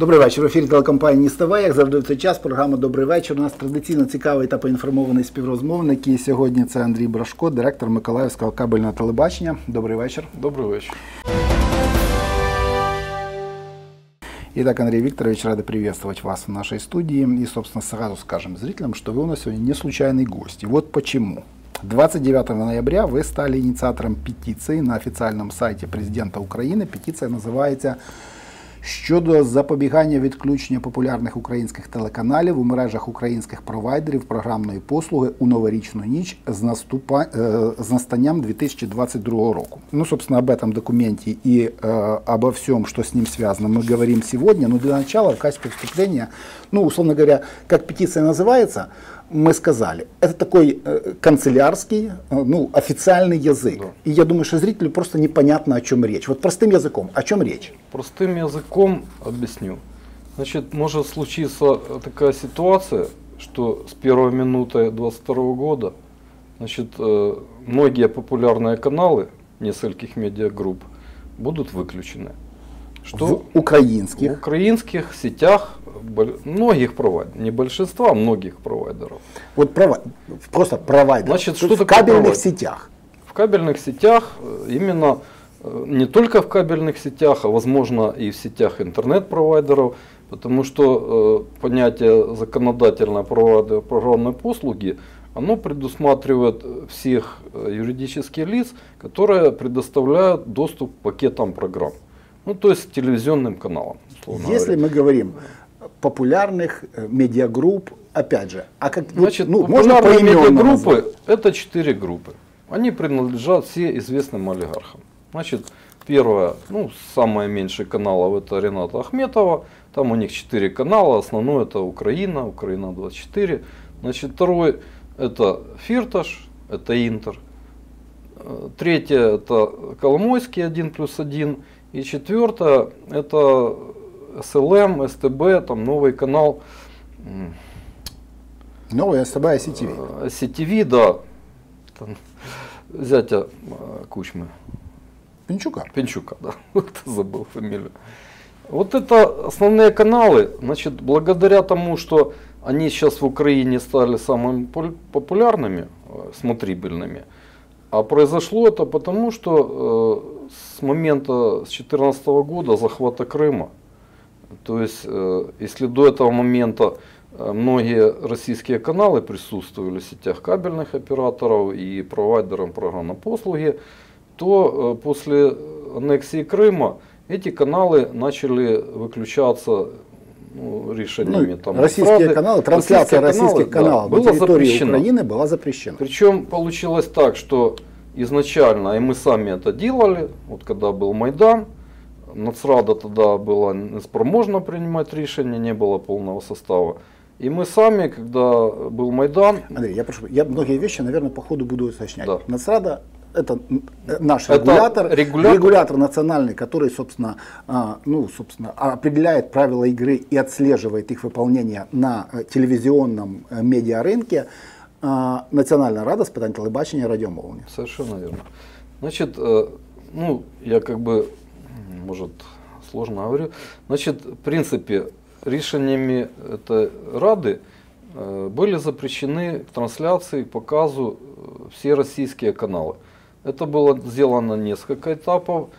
Добрий вечір. В ефірі телекомпанії НІС ТВ. Як завжди в цей час, програма Добрий вечір. У нас традиційно цікавий та поінформований співрозмовник. І сьогодні це Андрій Брашко, директор Миколаївського кабельного телебачення. Добрий вечір. Добрый вечер. Итак, Андрей Викторович, рады приветствовать вас в нашей студии. И, собственно, сразу скажем зрителям, что вы у нас сегодня не случайный гость. И вот почему. 29 ноября вы стали инициатором петиции на официальном сайте президента України. Петиція називається щодо запобігання відключення популярних українських телеканалів у мережах українських провайдерів програмної послуги у новорічну ніч з, наступа, э, с настанием 2022 року. Ну, собственно, об этом документе и э, обо всем, что с ним связано, мы говорим сегодня. Но для начала, в качестве вступления, ну, условно говоря, как петиция называется, мы сказали, это такой э, канцелярский, э, ну, официальный язык. Да. И я думаю, что зрителю просто непонятно, о чем речь. Вот простым языком, о чем речь? Простым языком объясню. Значит, может случиться такая ситуация, что с первой минуты 22 года, значит, э, многие популярные каналы нескольких медиагрупп будут выключены. Что В украинских. в украинских сетях многих провайдеров, не большинства, а многих провайдеров. Вот права, просто провайдер. Значит, То что в кабельных провайдер? сетях. В кабельных сетях, э, именно э, не только в кабельных сетях, а возможно и в сетях интернет-провайдеров, потому что э, понятие законодательной программной послуги, оно предусматривает всех э, юридических лиц, которые предоставляют доступ к пакетам программ. Ну, то есть телевизионным условно Если говоря. мы говорим популярных э, медиагрупп, опять же, а как Значит, ну, можно медиагруппы это четыре группы. Они принадлежат все известным олигархам. Значит, первое, ну, самое меньшее каналов это Рената Ахметова. Там у них четыре канала. Основной это Украина, Украина 24. Значит, второй это Фирташ, это Интер. Э, Третье это Коломойский 1 плюс 1. И четвертое это СЛМ, СТБ, там новый канал. м, Новая СТБ ICTV. Э, Сетеви, да. Там, зятя э, Кучмы. Пинчука. Пенчука, да. Вот забыл фамилию. Вот это основные каналы. Значит, благодаря тому, что они сейчас в Украине стали самыми популярными, э, смотрибельными, а произошло это потому, что э, с момента с 2014 года захвата Крыма, то есть, э, если до этого момента э, многие российские каналы присутствовали в сетях кабельных операторов и провайдерам программной послуги, то э, после аннексии Крыма эти каналы начали выключаться ну, решениями Ну, там, российские Рады. каналы, трансляция Российские российских каналы, да, каналов на территории запрещено. Украины была запрещена. Причем получилось так, что изначально, и мы сами это делали, вот когда был Майдан, Нацрада тогда была неспроможна принимать решения, не было полного состава. И мы сами, когда был Майдан, Андрей, я прошу, я многие вещи, наверное, по ходу буду уточнять. Да. Нацрада это наш Это регулятор, регулятор. национальный, который, собственно, а, ну, собственно, определяет правила игры и отслеживает их выполнение на э, телевизионном э, медиарынке. А, Национальная рада з питань телебачення і радіомовлення. Совершенно верно. Значит, э, ну, я как бы, может, сложно говорю. Значит, в принципе, решениями этой Рады э, были запрещены трансляции, показу э, все российские каналы. Это было сделано несколько этапов.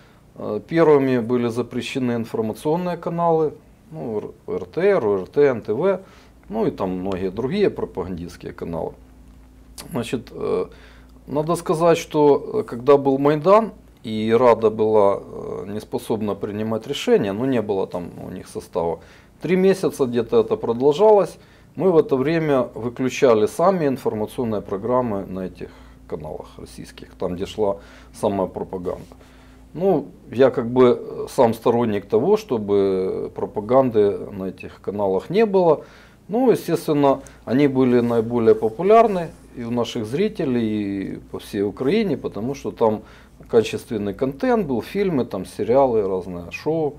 Первыми были запрещены информационные каналы, ну, РТР, РТ, НТВ, ну и там многие другие пропагандистские каналы. Значит, э, надо сказать, что э, когда был Майдан, и Рада была э, не способна принимать решения, ну не было там у них состава, три месяца где-то это продолжалось, мы в это время выключали сами информационные программы на этих каналах российских, там где шла самая пропаганда. Ну, я как бы сам сторонник того, чтобы пропаганды на этих каналах не было. Ну, естественно, они были наиболее популярны и у наших зрителей, и по всей Украине, потому что там качественный контент был, фильмы, там сериалы, разные шоу.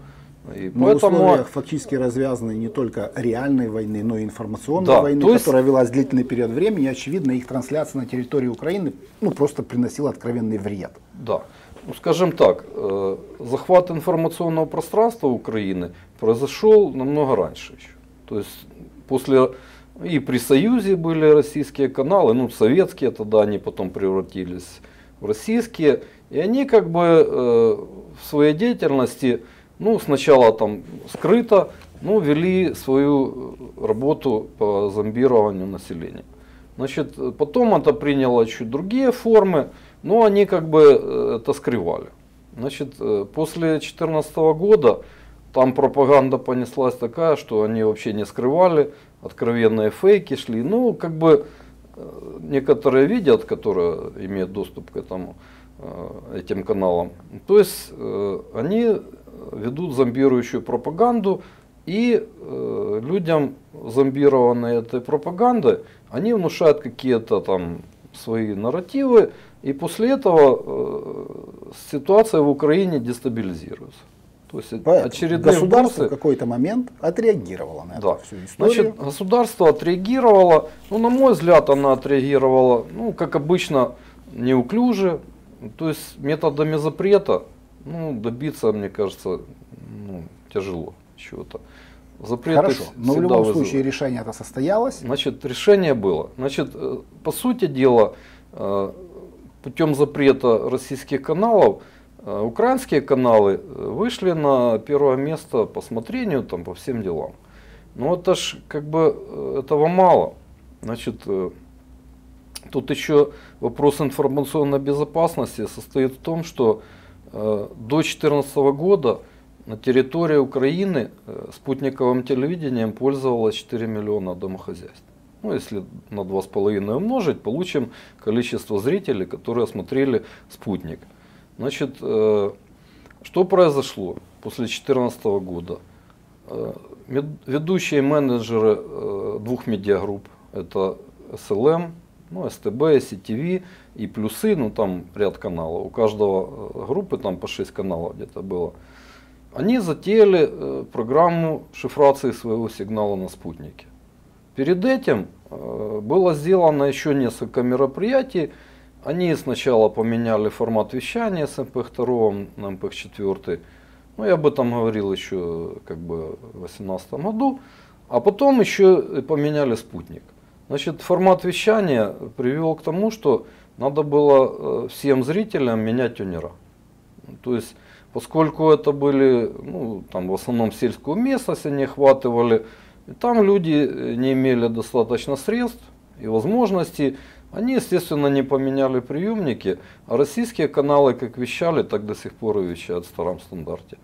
И Но поэтому условиях фактически развязанной не только реальной войны, но и информационной Да, войны, есть- которая велась длительный период времени, очевидно, их трансляция на территории Украины ну, просто приносила откровенный вред. Да. ну, скажем так, э, захват информационного пространства Украины произошел намного раньше еще. То есть после и при Союзе были российские каналы, ну советские тогда они потом превратились в российские, и они как бы э, в своей деятельности, ну сначала там скрыто, ну вели свою работу по зомбированию населения. Значит, потом это приняло чуть другие формы, но они как бы э, это скрывали. Значит, э, после 2014 года там пропаганда понеслась такая, что они вообще не скрывали, откровенные фейки шли. Ну, как бы э, некоторые видят, которые имеют доступ к этому, этим каналам. То есть они ведут зомбирующую пропаганду, и людям, зомбированные этой пропагандой, они внушают какие-то там свои нарративы, и после этого э, ситуация в Украине дестабилизируется. То есть Поэтому очередные государство вбросы... в какой-то момент отреагировало на да. эту всю историю. Значит, государство отреагировало, ну, на мой взгляд, оно отреагировало, ну, как обычно, неуклюже. То есть методами запрета ну, добиться, мне кажется, ну, тяжело чего-то. Запреты Хорошо, но в любом вызывают. случае решение это состоялось. Значит, решение было. Значит, э, по сути дела, э, путем запрета российских каналов, украинские каналы вышли на первое место по смотрению, там, по всем делам. Но это ж как бы этого мало. Значит, тут еще вопрос информационной безопасности состоит в том, что до 2014 года на территории Украины э, спутниковым телевидением пользовалось 4 миллиона домохозяйств. Ну, если на 2,5 умножить, получим количество зрителей, которые смотрели спутник. Значит, э, что произошло после 2014 года? Э, ведущие менеджеры двух медиагрупп, это SLM, ну, СТБ, СТВ и плюсы, ну там ряд каналов. У каждого группы там по 6 каналов где-то было они затеяли э, программу шифрации своего сигнала на спутнике. Перед этим э, было сделано еще несколько мероприятий. Они сначала поменяли формат вещания с MP2 на MP4. Ну, я об этом говорил еще как бы в 2018 году. А потом еще поменяли спутник. Значит, формат вещания привел к тому, что надо было э, всем зрителям менять тюнера. То есть поскольку это были ну, там, в основном сельскую местность они охватывали, и там люди э, не имели достаточно средств и возможностей, они, естественно, не поменяли приемники, а российские каналы как вещали, так до сих пор и вещают в старом стандарте.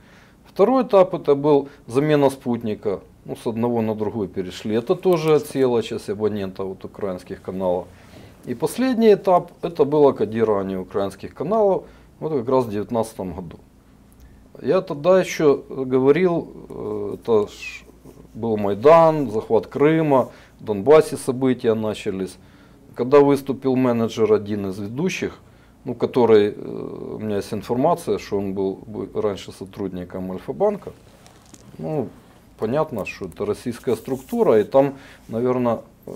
Второй этап это был замена спутника, ну, с одного на другой перешли. Это тоже отсела часть абонентов от украинских каналов. И последний этап это было кодирование украинских каналов, вот как раз в 2019 году. Я тогда еще говорил, э, это был Майдан, захват Крыма, в Донбассе события начались. Когда выступил менеджер, один из ведущих, ну, который, э, у меня есть информация, что он был раньше сотрудником Альфа-банка, ну, понятно, что это российская структура, и там, наверное, э,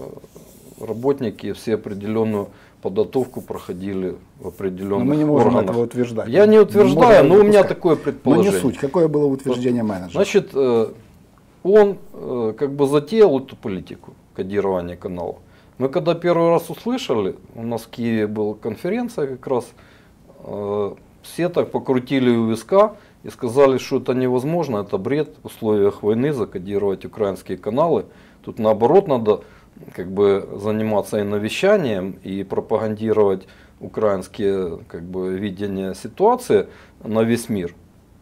работники все определенную подготовку проходили в определенных Но мы не можем органах. этого утверждать. Я не утверждаю, но у меня такое предположение. Но не суть. Какое было утверждение менеджера? Значит, э, он как бы затеял эту политику кодирования каналов. Мы когда первый раз услышали, у нас в Киеве была конференция как раз, э, все так покрутили у виска и сказали, что это невозможно, это бред в условиях войны закодировать украинские каналы. Тут наоборот надо как бы заниматься и навещанием, и пропагандировать украинские как бы, видения ситуации на весь мир.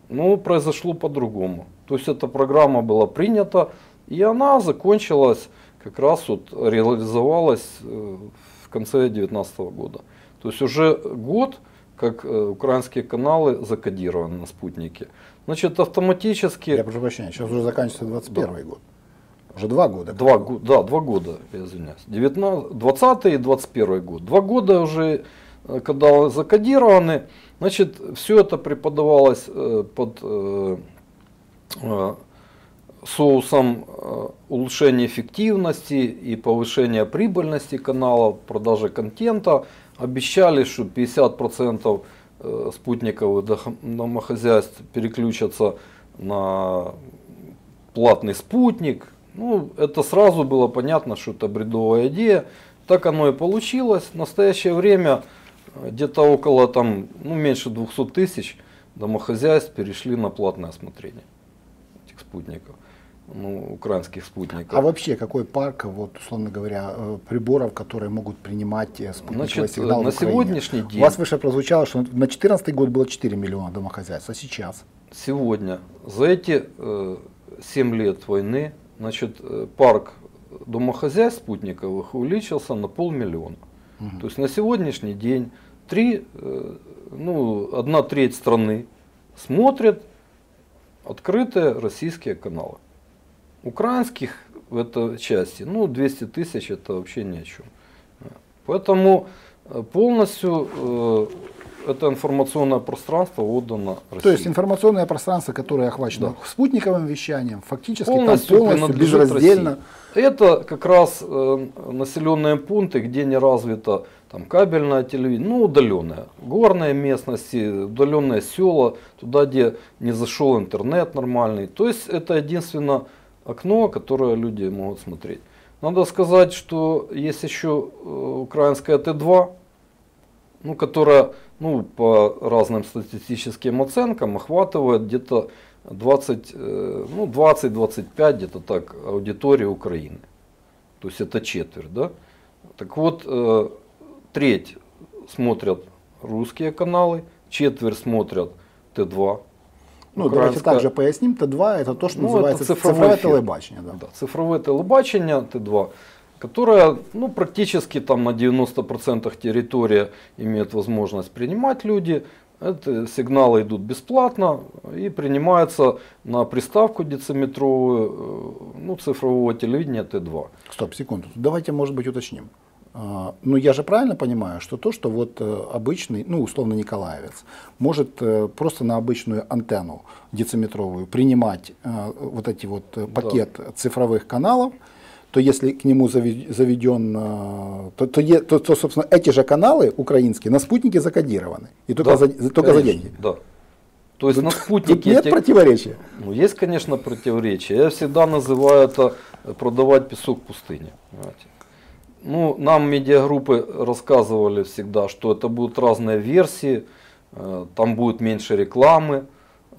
Но произошло по-другому. То есть эта программа была принята, и она закончилась, как раз вот реализовалась э, в конце 2019 года. То есть уже год, как э, украинские каналы закодированы на спутнике. Значит, автоматически... Я прошу прощения, сейчас уже заканчивается 21 да. год. Уже два года. Два, да, два года, я извиняюсь. 19, 20 и 21 год. Два года уже, э, когда закодированы, значит, все это преподавалось под соусом улучшения эффективности и повышения прибыльности канала, продажи контента. Обещали, что 50% э, спутниковых домохозяйств переключатся на платный спутник. Ну, это сразу было понятно, что это бредовая идея. Так оно и получилось. В настоящее время э, где-то около там, ну, меньше 200 тысяч домохозяйств перешли на платное осмотрение этих спутников, ну, украинских спутников. А вообще какой парк, вот, условно говоря, э, приборов, которые могут принимать э, спутниковые Значит, сигналы на в Украине? сегодняшний У день, вас выше прозвучало, что на 2014 год было 4 миллиона домохозяйств, а сейчас? сегодня, за эти э, 7 лет войны, значит, э, парк домохозяйств спутниковых увеличился на полмиллиона. То есть на сегодняшний день три, э, ну, одна треть страны смотрят открытые российские каналы. Украинских в этой части, ну, 200 тысяч это вообще ни о чем. Поэтому э, полностью э, это информационное пространство отдано России. То есть информационное пространство, которое охвачено Да. спутниковым вещанием, фактически полностью, там полностью безраздельно. России. Это как раз э, населенные пункты, где не развито там, кабельное телевидение, ну удаленное. Горные местности, удаленные села, туда, где не зашел интернет нормальный. То есть это единственное окно, которое люди могут смотреть. Надо сказать, что есть еще э, украинская Т2, ну, которая ну, по разным статистическим оценкам охватывает где-то 20, э, ну, 20-25 где-то так аудитории Украины. То есть это четверть, да? Так вот, э, треть смотрят русские каналы, четверть смотрят Т2. Ну, давайте украинская- также поясним. Т2 это то, что Ну, называется цифровое эфир. телебачение. Да. Да, цифровое телебачение Т2, которое ну, практически там на 90% территории имеет возможность принимать люди. Это сигналы идут бесплатно и принимаются на приставку дециметровую э, ну, цифрового телевидения Т2. Стоп, секунду. Давайте, может быть, уточним. А, Ну, я же правильно понимаю, что то, что вот э, обычный, ну, условно, николаевец, может э, просто на обычную антенну дециметровую принимать э, вот эти вот пакет цифровых каналов, то если к нему заведен, то, то, то, то, собственно, эти же каналы украинские на спутнике закодированы. И только, Да, за, только за деньги. Да. То есть на Тут спутнике нет эти- противоречия. Ну, есть, конечно, противоречия. Я всегда называю это продавать песок в пустыне. понимаете. Ну, нам медиагруппы рассказывали всегда, что это будут разные версии, э, там будет меньше рекламы,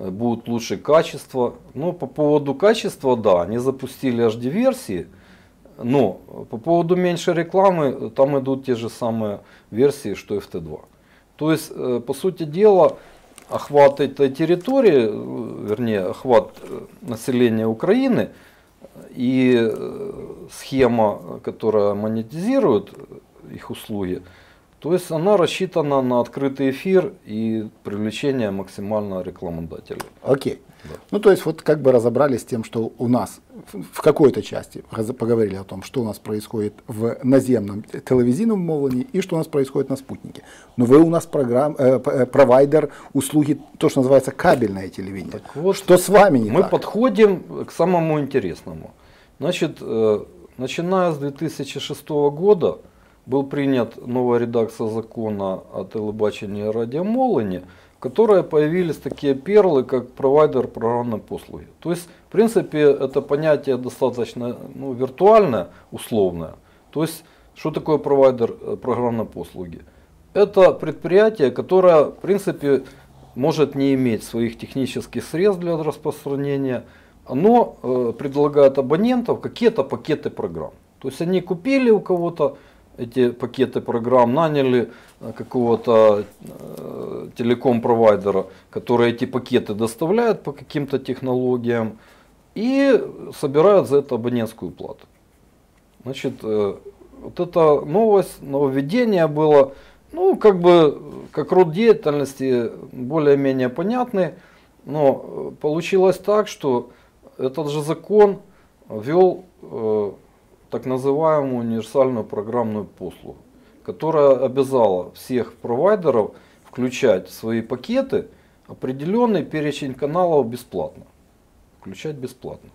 э, будет лучше качество. Ну, по поводу качества, да, они запустили HD-версии, но по поводу меньше рекламы, э, там идут те же самые версии, что и в Т2. То есть, по сути дела, охват этой территории, вернее, охват населения Украины и схема, которая монетизирует их услуги, то есть она рассчитана на открытый эфир и привлечение максимально рекламодателей. Окей. Да. Ну, то есть, вот как бы разобрались с тем, что у нас в какой-то части поговорили о том, что у нас происходит в наземном телевизийном мовлении и что у нас происходит на спутнике. Но вы у нас программ, э, э, провайдер услуги, то, что называется кабельное телевидение. Так вот, что с вами не Мы так? подходим к самому интересному. Значит, э, начиная с 2006 года был принят новая редакция закона о телебачении и радиомолвлении, в которой появились такие перлы, как провайдер программной послуги. То есть, в принципе, это понятие достаточно ну, виртуальное, условное. То есть, что такое провайдер э, программной послуги? Это предприятие, которое, в принципе, может не иметь своих технических средств для распространения, оно э, предлагает абонентам какие-то пакеты программ. То есть они купили у кого-то эти пакеты программ, наняли э, какого-то э, телеком-провайдера, который эти пакеты доставляет по каким-то технологиям и собирают за это абонентскую плату. Значит, вот эта новость, нововведение было, ну, как бы, как род деятельности более-менее понятный, но получилось так, что этот же закон ввел э, так называемую универсальную программную послугу, которая обязала всех провайдеров включать в свои пакеты определенный перечень каналов бесплатно. Включать бесплатно.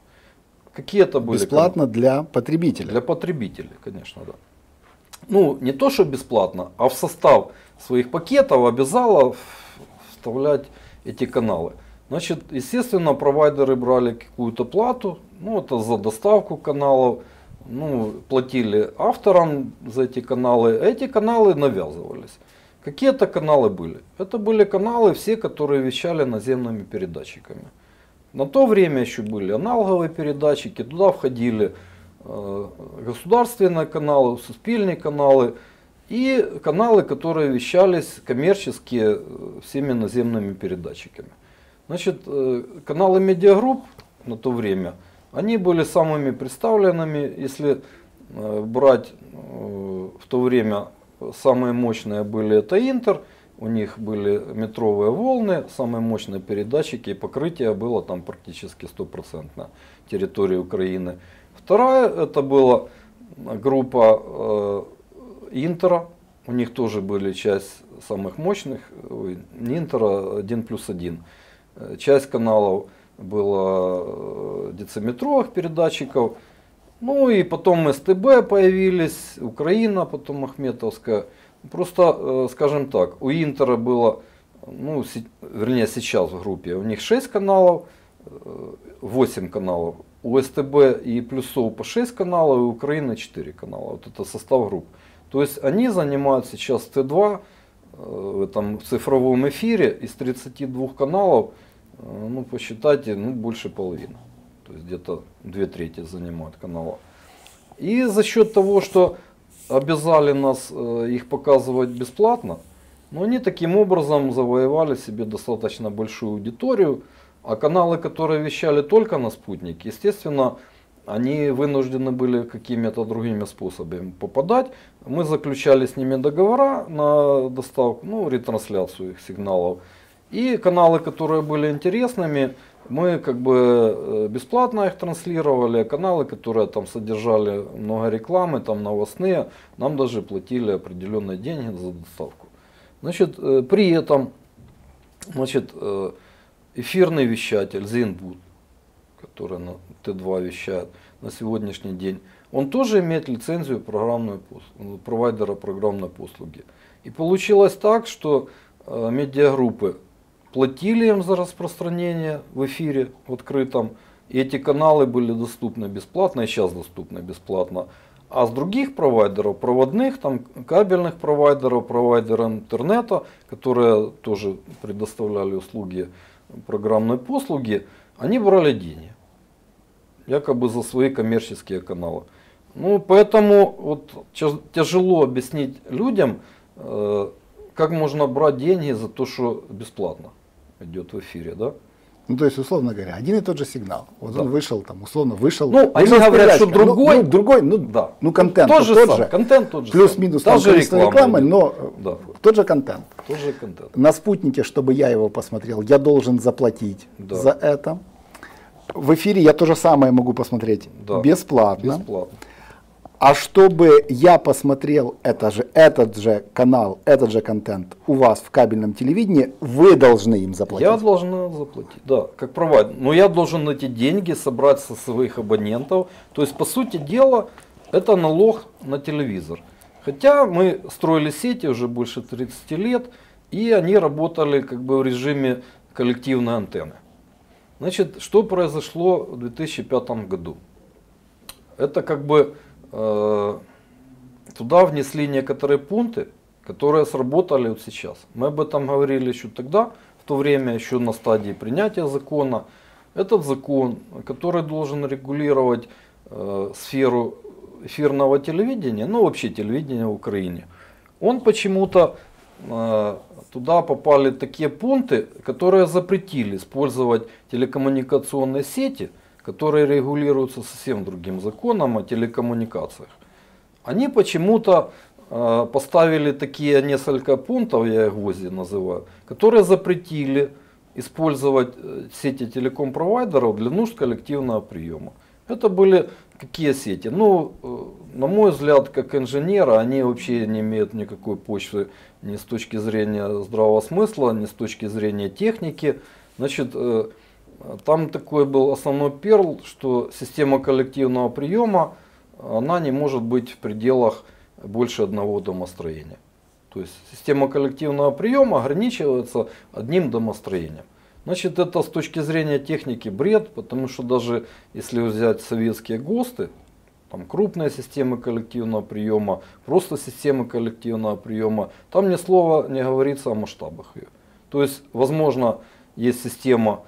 Какие это были Бесплатно для потребителя. для потребителей, конечно, да. Ну, не то, что бесплатно, а в состав своих пакетов обязала предоставлять эти каналы. Значит, естественно, провайдеры брали какую-то плату, ну, это за доставку каналов, ну, платили авторам за эти каналы, эти каналы навязывались. Какие это каналы были? Это были каналы все, которые вещали наземными передатчиками. На то время еще были аналоговые передатчики, туда входили государственные каналы, суспильные каналы и каналы, которые вещались коммерческие всеми наземными передатчиками. Значит, э, каналы медиагрупп на то время, они были самыми представленными, если э, брать э, в то время Самые мощные были это Интер, у них были метровые волны, самые мощные передатчики и покрытие было там практически стопроцентно территории Украины. Вторая это была группа э, Интера, у них тоже были часть самых мощных, Интера, 1 плюс 1. Часть каналов была э, дециметровых передатчиков, ну и потом СТБ появились, Украина, потом Ахметовская. Просто, э, скажем так, у Интера было, ну, вернее сейчас в группе, у них 6 каналов, 8 э, каналов. У СТБ и Плюсов по 6 каналов, и у Украины 4 канала. Вот это состав групп. То есть они занимают сейчас Т2 э, в этом цифровом эфире из 32 каналов, ну посчитайте, ну больше половины то есть где-то две трети занимают канала. И за счет того, что обязали нас э, их показывать бесплатно, но они таким образом завоевали себе достаточно большую аудиторию, а каналы, которые вещали только на спутник, естественно, они вынуждены были какими-то другими способами попадать. Мы заключали с ними договора на доставку, ну, ретрансляцию их сигналов. И каналы, которые были интересными, мы как бы э, бесплатно их транслировали, каналы, которые там содержали много рекламы, там новостные, нам даже платили определенные деньги за доставку. Значит, э, при этом значит, э, эфирный вещатель Zinwood, который на Т2 вещает на сегодняшний день, он тоже имеет лицензию программной, провайдера программной послуги. И получилось так, что медиагруппы платили им за распространение в эфире в открытом. И эти каналы были доступны бесплатно, и сейчас доступны бесплатно. А с других провайдеров, проводных, там, кабельных провайдеров, провайдеров интернета, которые тоже предоставляли услуги программной послуги, они брали деньги. Якобы за свои коммерческие каналы. Ну, поэтому вот тяжело объяснить людям, э, как можно брать деньги за то, что бесплатно идет в эфире, да? Ну, то есть, условно говоря, один и тот же сигнал. Вот да. он вышел, там, условно, вышел. Ну, они говорят, что другой. Ну, ну, другой, ну, да. ну контент тот, же тот же. Контент тот же. Плюс-минус там количество рекламы, но да. тот же контент. Тот же контент. На спутнике, чтобы я его посмотрел, я должен заплатить да. за это. В эфире я то же самое могу посмотреть да. бесплатно. Бесплатно. А чтобы я посмотрел это же, этот же канал, этот же контент у вас в кабельном телевидении, вы должны им заплатить. Я должен заплатить, да, как провайдер. Но я должен эти деньги собрать со своих абонентов. То есть, по сути дела, это налог на телевизор. Хотя мы строили сети уже больше 30 лет, и они работали как бы в режиме коллективной антенны. Значит, что произошло в 2005 году? Это как бы Э, туда внесли некоторые пункты, которые сработали вот сейчас. Мы об этом говорили еще тогда, в то время еще на стадии принятия закона. Этот закон, который должен регулировать э, сферу эфирного телевидения, ну вообще телевидения в Украине, он почему-то э, туда попали такие пункты, которые запретили использовать телекоммуникационные сети – которые регулируются совсем другим законом о телекоммуникациях, они почему-то э, поставили такие несколько пунктов, я их гвозди называю, которые запретили использовать э, сети телеком-провайдеров для нужд коллективного приема. Это были какие сети? Ну, э, на мой взгляд, как инженера, они вообще не имеют никакой почвы ни с точки зрения здравого смысла, ни с точки зрения техники. Значит, там такой был основной перл, что система коллективного приема, она не может быть в пределах больше одного домостроения. То есть система коллективного приема ограничивается одним домостроением. Значит, это с точки зрения техники бред, потому что даже если взять советские ГОСТы, там крупные системы коллективного приема, просто системы коллективного приема, там ни слова не говорится о масштабах ее. То есть, возможно, есть система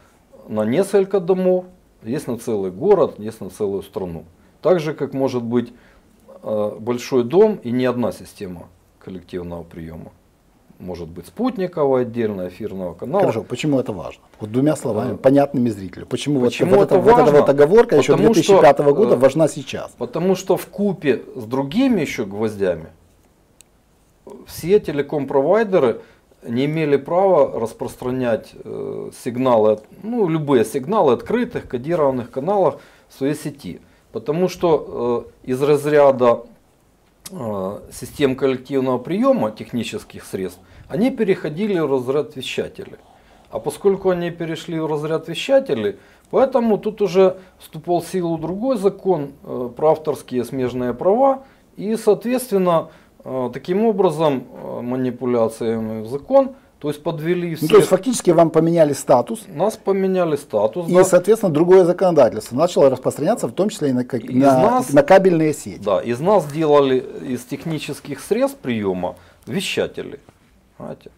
на несколько домов, есть на целый город, есть на целую страну. Так же, как может быть э, большой дом и не одна система коллективного приема. Может быть спутникового отдельно, эфирного канала. Хорошо, почему это важно? Вот двумя словами, а, понятными зрителю. Почему, почему вот, это вот, важно? вот эта вот оговорка еще 2005 что, года э, важна сейчас? Потому что в купе с другими еще гвоздями все телеком-провайдеры не имели права распространять э, сигналы, ну, любые сигналы открытых, кодированных каналах в своей сети. Потому что э, из разряда э, систем коллективного приема технических средств, они переходили в разряд вещателей. А поскольку они перешли в разряд вещателей, поэтому тут уже вступал в силу другой закон э, про авторские смежные права, и, соответственно, э, таким образом э, манипуляциями в закон то есть подвели все. Ну, то есть фактически вам поменяли статус. Нас поменяли статус. И, да. соответственно, другое законодательство начало распространяться, в том числе и на, на, нас, на кабельные сети. Да, из нас делали из технических средств приема вещатели. Понимаете?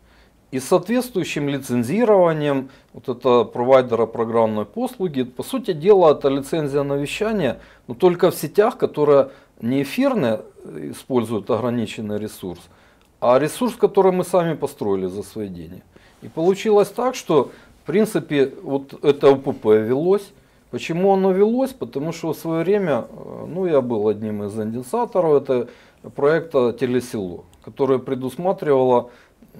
И соответствующим лицензированием вот это провайдера программной послуги, по сути дела, это лицензия на вещание, но только в сетях, которые не эфирные, используют ограниченный ресурс, а ресурс, который мы сами построили за свои деньги. И получилось так, что в принципе вот это УПП велось. Почему оно велось? Потому что в свое время, э, ну я был одним из инициаторов этого проекта Телесело, которое предусматривало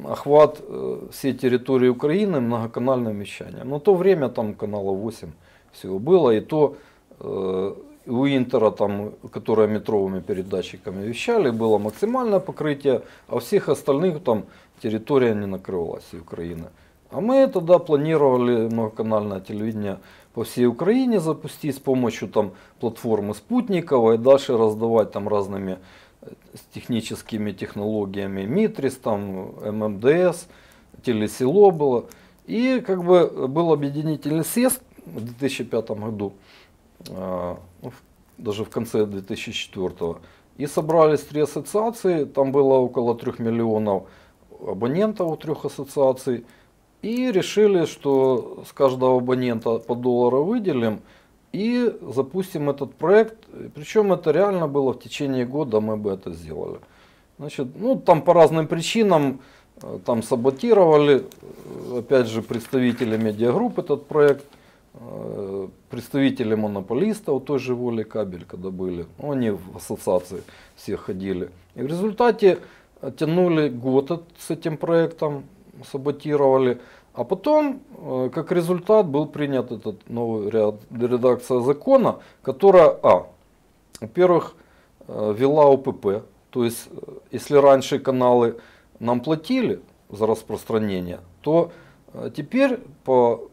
охват э, всей территории Украины многоканальным вещанием. На то время там канала 8 всего было, и то э, у Интера, там, которые метровыми передатчиками вещали, было максимальное покрытие, а всех остальных там территория не накрывалась и Украины. А мы тогда планировали многоканальное телевидение по всей Украине запустить с помощью там платформы спутниковой и дальше раздавать там разными с техническими технологиями Митрис, там ММДС, телесело было. И как бы был объединительный съезд в 2005 году, а, ну, даже в конце 2004 и собрались три ассоциации, там было около трех миллионов абонентов у трех ассоциаций, и решили, что с каждого абонента по доллару выделим, и запустим этот проект. Причем это реально было в течение года, мы бы это сделали. Значит, ну там по разным причинам э, там саботировали, э, опять же, представители медиагрупп этот проект, э, представители монополистов той же воли кабель, когда были, ну, они в ассоциации все ходили. И в результате тянули год с этим проектом, саботировали. А потом, э, как результат, был принят этот новый ряд, редакция закона, которая, а, во-первых, э, вела ОПП, то есть, э, если раньше каналы нам платили за распространение, то теперь по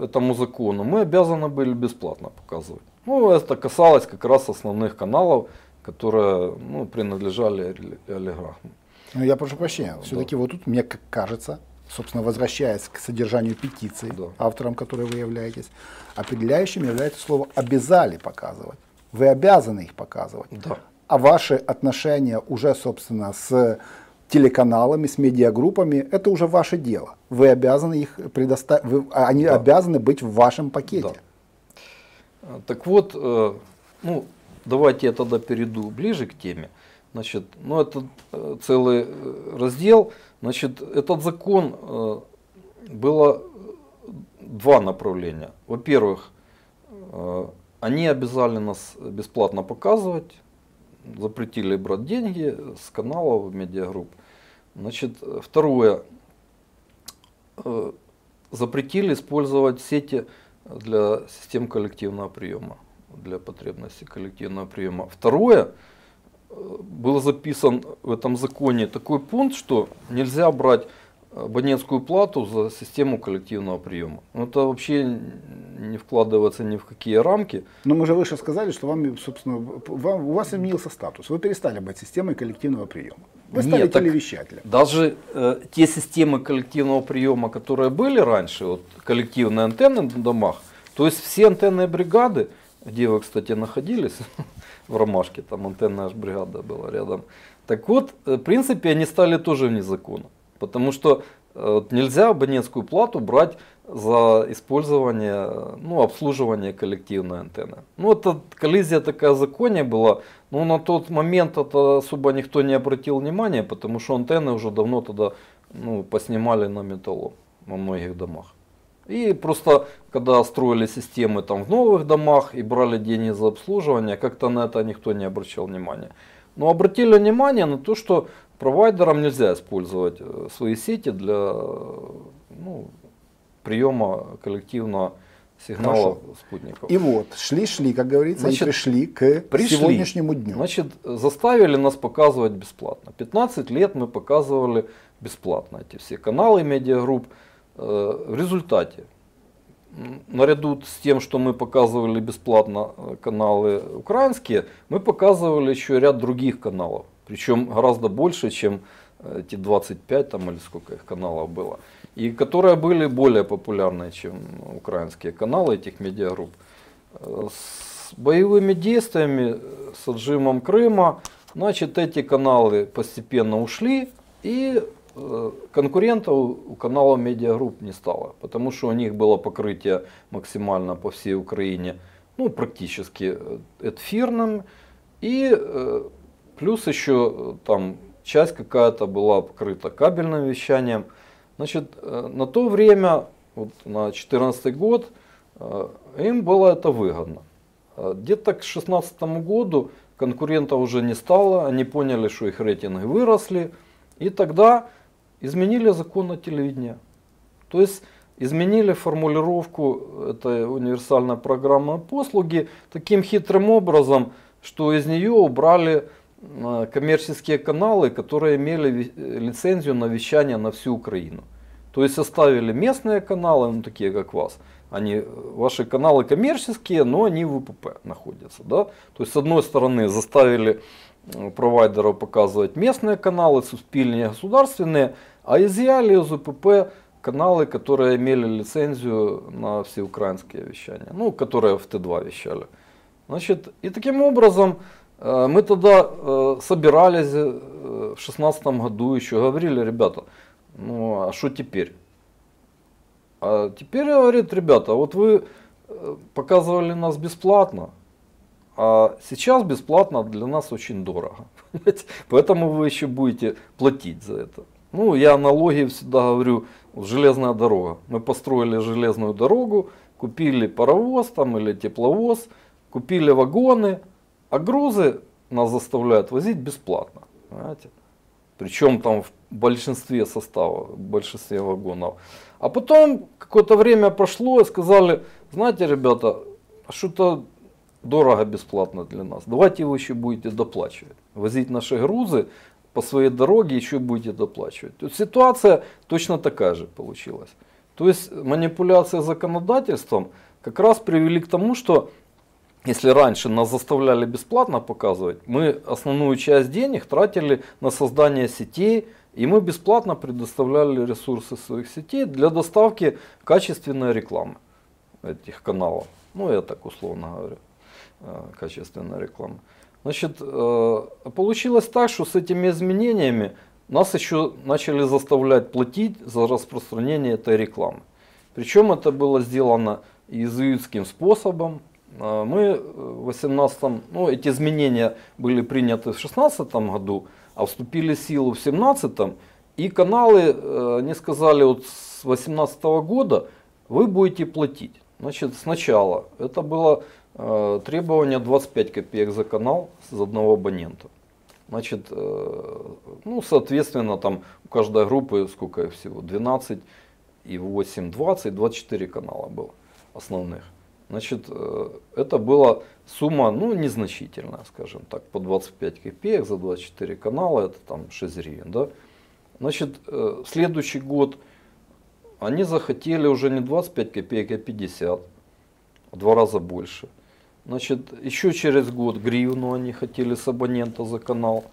этому закону мы обязаны были бесплатно показывать. Ну, это касалось как раз основных каналов, которые ну, принадлежали олигархам. Ну, я прошу прощения, все-таки да. вот тут, мне кажется, собственно, возвращаясь к содержанию петиции, да. автором которой вы являетесь, определяющим является слово «обязали показывать». Вы обязаны их показывать. Да. А ваши отношения уже, собственно, с телеканалами, с медиагруппами, это уже ваше дело. Вы обязаны их предоставить, вы, они да. обязаны быть в вашем пакете. Да. Так вот, э, ну, давайте я тогда перейду ближе к теме. Значит, ну это э, целый э, раздел. Значит, этот закон э, было два направления. Во-первых, они обязали нас бесплатно показывать, запретили брать деньги с каналов, медиагрупп. Значит, второе, запретили использовать сети для систем коллективного приема, для потребностей коллективного приема. Второе, был записан в этом законе такой пункт, что нельзя брать абонентскую плату за систему коллективного приема. Ну, это вообще не вкладывается ни в какие рамки. Но мы же выше сказали, что вам, собственно, вам, у вас изменился статус. Вы перестали быть системой коллективного приема. Вы стали Нет, телевещателем. Даже э, те системы коллективного приема, которые были раньше, вот коллективные антенны в домах, то есть все антенные бригады, где вы, кстати, находились, в Ромашке, там антенная аж бригада была рядом. Так вот, э, в принципе, они стали тоже вне закона. Потому что э, нельзя абонентскую плату брать за использование, ну, обслуживание коллективной антенны. Ну, это коллизия такая законе была, но на тот момент это особо никто не обратил внимания, потому что антенны уже давно тогда ну, поснимали на металлом во многих домах. И просто, когда строили системы там в новых домах и брали деньги за обслуживание, как-то на это никто не обращал внимания. Но обратили внимание на то, что провайдерам нельзя использовать э, свои сети для ну, приема коллективного сигнала Хорошо. спутников. И вот, шли-шли, как говорится, Значит, и пришли к Пришли. сегодняшнему дню. Значит, заставили нас показывать бесплатно. 15 лет мы показывали бесплатно эти все каналы медиагрупп. Э, В результате, наряду с тем, что мы показывали бесплатно э, каналы украинские, мы показывали еще ряд других каналов. Причем гораздо больше, чем эти 25 там, или сколько их каналов было. И которые были более популярны, чем украинские каналы этих медиагрупп. Э, С боевыми действиями, с отжимом Крыма, значит, эти каналы постепенно ушли, и э, конкурентов у канала медиагрупп не стало, потому что у них было покрытие максимально по всей Украине, ну, практически эфирным, и э, плюс еще э, там часть какая-то была покрыта кабельным вещанием. Значит, на то время, вот на 2014 год, им было это выгодно. Где-то к 2016 году конкурентов уже не стало, они поняли, что их рейтинги выросли, и тогда изменили закон на телевидении. То есть изменили формулировку этой универсальной программы послуги таким хитрым образом, что из нее убрали э, коммерческие каналы, которые имели лицензию на вещание на всю Украину. То есть оставили местные каналы, ну такие как вас. Они, ваши каналы коммерческие, но они в УПП находятся. Да? То есть с одной стороны заставили э, провайдеров показывать местные каналы, суспильные государственные, а изъяли из УПП каналы, которые имели лицензию на всеукраинские вещания, ну, которые в Т2 вещали. Значит, и таким образом э, мы тогда э, собирались э, в шестнадцатом году еще, говорили, ребята, ну а что теперь? А теперь говорит, ребята, вот вы показывали нас бесплатно, а сейчас бесплатно для нас очень дорого. Поэтому вы еще будете платить за это. Ну, я аналогии всегда говорю, железная дорога. Мы построили железную дорогу, купили паровоз там или тепловоз, купили вагоны, а грузы нас заставляют возить бесплатно. Понимаете? Причем там в большинстве составов, в большинстве вагонов. А потом какое-то время прошло и сказали, знаете, ребята, а что-то дорого бесплатно для нас. Давайте вы еще будете доплачивать. Возить наши грузы по своей дороге еще будете доплачивать. То есть ситуация точно такая же получилась. То есть манипуляция законодательством как раз привели к тому, что если раньше нас заставляли бесплатно показывать, мы основную часть денег тратили на создание сетей, и мы бесплатно предоставляли ресурсы своих сетей для доставки качественной рекламы этих каналов. Ну, я так условно говорю, э, качественная реклама. Значит, э, получилось так, что с этими изменениями нас еще начали заставлять платить за распространение этой рекламы. Причем это было сделано иезуитским способом. Э, Мы в 18 ну эти изменения были приняты в 16 году, а вступили в силу в 17 и каналы, э, они сказали, вот с 18 года вы будете платить. Значит, сначала это было требование 25 копеек за канал с одного абонента. Значит, э, ну, соответственно, там у каждой группы сколько всего? 12 и 8, 20, 24 канала было основных. Значит, э, это была сумма, ну, незначительная, скажем так, по 25 копеек за 24 канала, это там 6 гривен, да. Значит, э, следующий год они захотели уже не 25 копеек, а 50. В два раза больше. Значит, еще через год гривну они хотели с абонента за канал.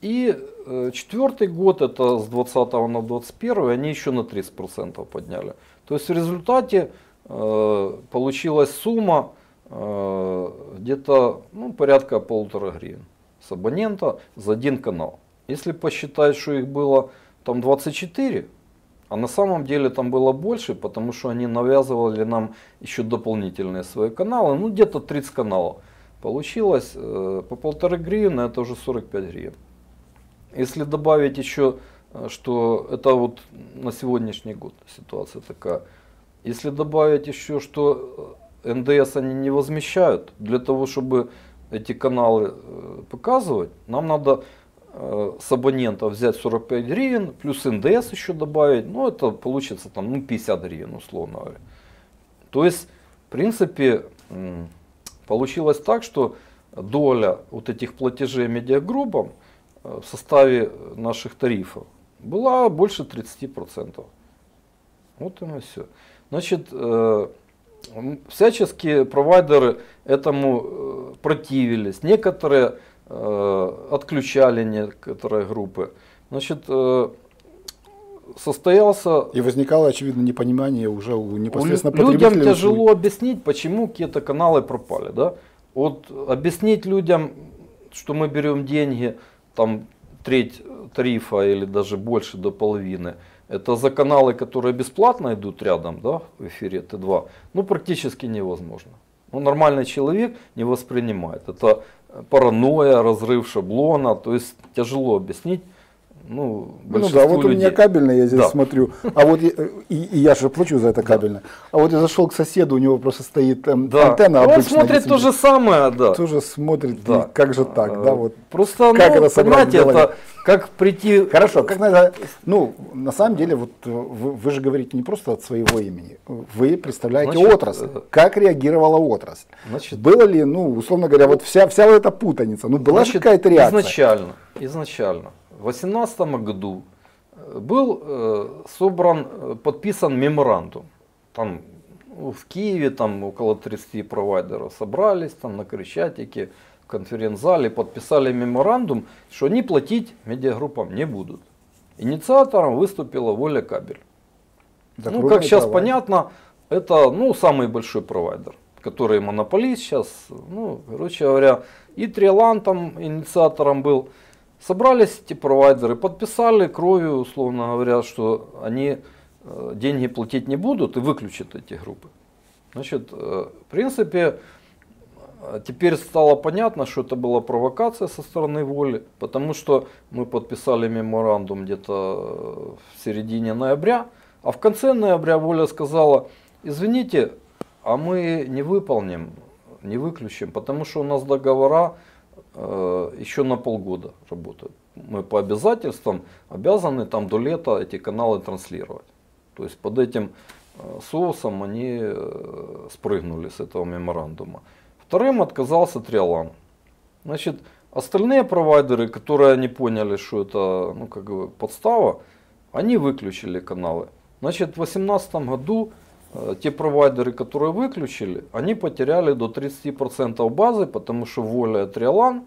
И э, четвертый год, это с 20 на 21, они еще на 30% подняли. То есть в результате э, получилась сумма э, где-то ну, порядка полутора гривен с абонента за один канал. Если посчитать, что их было там 24, а на самом деле там было больше, потому что они навязывали нам еще дополнительные свои каналы, ну где-то 30 каналов. Получилось э, по полторы гривны, это уже 45 гривен. Если добавить еще, э, что это вот на сегодняшний год ситуация такая. Если добавить еще, что э, НДС они не возмещают, для того, чтобы эти каналы показывать, нам надо с абонента взять 45 гривен, плюс НДС еще добавить, ну это получится там ну, 50 гривен условно говоря. То есть, в принципе, получилось так, что доля вот этих платежей медиагруппам Э, в составе наших тарифов была больше 30%. Вот и все. Значит, э, всяческие провайдеры этому э, противились. Некоторые отключали некоторые группы. Значит, состоялся... И возникало, очевидно, непонимание уже у непосредственно у Людям тяжело объяснить, почему какие-то каналы пропали. Да? Вот объяснить людям, что мы берем деньги там треть тарифа или даже больше до половины, это за каналы, которые бесплатно идут рядом да, в эфире Т2, ну практически невозможно. Ну, нормальный человек не воспринимает. Это паранойя, разрыв шаблона, то есть тяжело объяснить ну, ну да, вот людей. у меня кабельное, я здесь да. смотрю. А вот и, и, и я же плачу за это кабельное. Да. А вот я зашел к соседу, у него просто стоит эм, да. антенна Он смотрит то же самое, да. Тоже смотрит, да. как же так, да, вот. Просто, как ну, это понимаете, это как прийти... Хорошо, как надо, ну, на самом деле, вот вы, вы же говорите не просто от своего имени, вы представляете Значит, отрасль. Э, как реагировала отрасль? Значит, Было ли, ну, условно говоря, вот вся, вся вот эта путаница, ну, была какая-то реакция? Изначально, изначально 2018 году э, был э, собран, э, подписан меморандум. Там ну, в Киеве там около 30 провайдеров собрались там на Крещатике, в конференц-зале, подписали меморандум, что они платить медиагруппам не будут. Инициатором выступила Воля Кабель. Да, ну, как сейчас провайдер. понятно, это ну, самый большой провайдер, который монополист сейчас. Ну, короче говоря, и Триолан там инициатором был. Собрались эти провайдеры, подписали кровью, условно говоря, что они э, деньги платить не будут и выключат эти группы. Значит, э, в принципе, э, теперь стало понятно, что это была провокация со стороны воли, потому что мы подписали меморандум где-то в середине ноября, а в конце ноября воля сказала, извините, а мы не выполним, не выключим, потому что у нас договора Э, еще на полгода работают. Мы по обязательствам обязаны там до лета эти каналы транслировать. То есть под этим э, соусом они э, спрыгнули с этого меморандума. Вторым отказался Триолан. Значит, остальные провайдеры, которые не поняли, что это ну, как бы подстава, они выключили каналы. Значит, в 2018 году Э, те провайдеры, которые выключили, они потеряли до 30% базы, потому что воля Триолан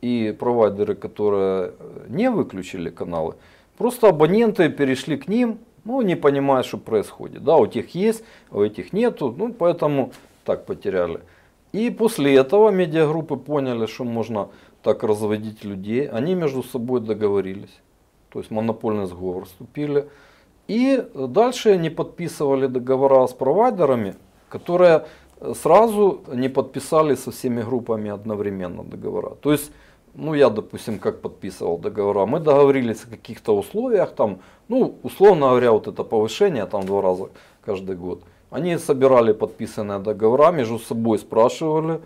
и провайдеры, которые э, не выключили каналы, просто абоненты перешли к ним, ну не понимая, что происходит. Да, у тех есть, а у этих нету, ну поэтому так потеряли. И после этого медиагруппы поняли, что можно так разводить людей. Они между собой договорились. То есть монопольный сговор вступили. И дальше они подписывали договора с провайдерами, которые сразу не подписали со всеми группами одновременно договора. То есть, ну я, допустим, как подписывал договора, мы договорились о каких-то условиях, там, ну, условно говоря, вот это повышение там два раза каждый год. Они собирали подписанные договора, между собой спрашивали,